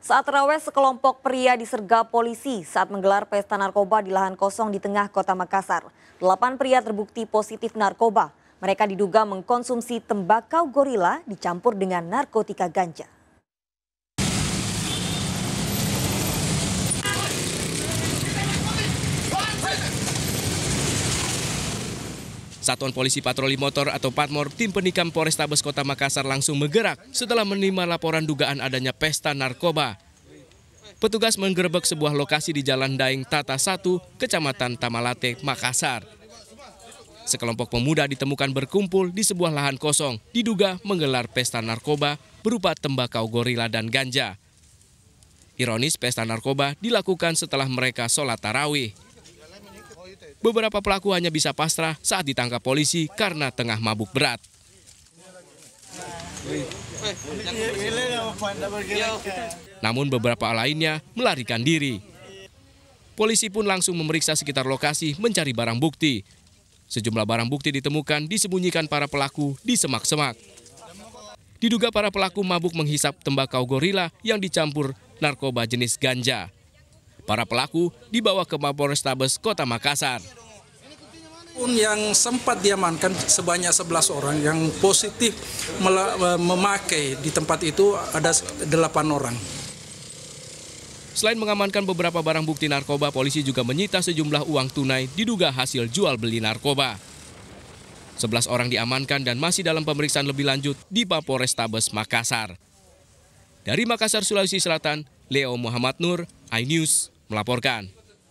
Saat terawih sekelompok pria disergap polisi saat menggelar pesta narkoba di lahan kosong di tengah kota Makassar. Delapan pria terbukti positif narkoba. Mereka diduga mengkonsumsi tembakau gorila dicampur dengan narkotika ganja. Satuan Polisi Patroli Motor atau Patmor tim penikam Polrestabes Kota Makassar langsung bergerak setelah menerima laporan dugaan adanya pesta narkoba. Petugas menggerebek sebuah lokasi di Jalan Daeng Tata 1, Kecamatan Tamalate, Makassar. Sekelompok pemuda ditemukan berkumpul di sebuah lahan kosong, diduga menggelar pesta narkoba berupa tembakau gorila dan ganja. Ironis, pesta narkoba dilakukan setelah mereka sholat tarawih. Beberapa pelaku hanya bisa pasrah saat ditangkap polisi karena tengah mabuk berat. Namun beberapa lainnya melarikan diri. Polisi pun langsung memeriksa sekitar lokasi mencari barang bukti. Sejumlah barang bukti ditemukan disembunyikan para pelaku di semak-semak. Diduga para pelaku mabuk menghisap tembakau gorila yang dicampur narkoba jenis ganja. Para pelaku dibawa ke Mapolrestabes Kota Makassar. Pun yang sempat diamankan sebanyak 11 orang yang positif memakai di tempat itu ada 8 orang. Selain mengamankan beberapa barang bukti narkoba, polisi juga menyita sejumlah uang tunai diduga hasil jual beli narkoba. 11 orang diamankan dan masih dalam pemeriksaan lebih lanjut di Mapolrestabes Makassar. Dari Makassar, Sulawesi Selatan, Leo Muhammad Nur, iNews melaporkan.